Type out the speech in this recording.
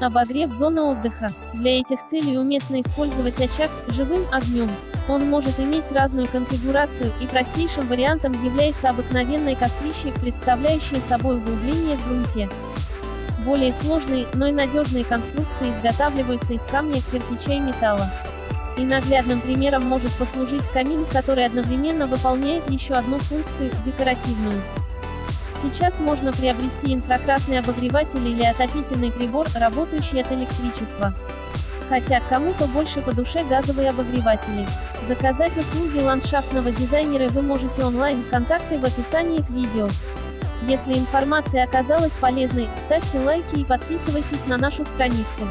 Обогрев зоны отдыха. Для этих целей уместно использовать очаг с живым огнем. Он может иметь разную конфигурацию, и простейшим вариантом является обыкновенное кострище, представляющее собой углубление в грунте. Более сложные, но и надежные конструкции изготавливаются из камня, кирпича и металла. И наглядным примером может послужить камин, который одновременно выполняет еще одну функцию – декоративную. Сейчас можно приобрести инфракрасный обогреватель или отопительный прибор, работающий от электричества. Хотя кому-то больше по душе газовые обогреватели. Заказать услуги ландшафтного дизайнера вы можете онлайн, контакты в описании к видео. Если информация оказалась полезной, ставьте лайки и подписывайтесь на нашу страницу.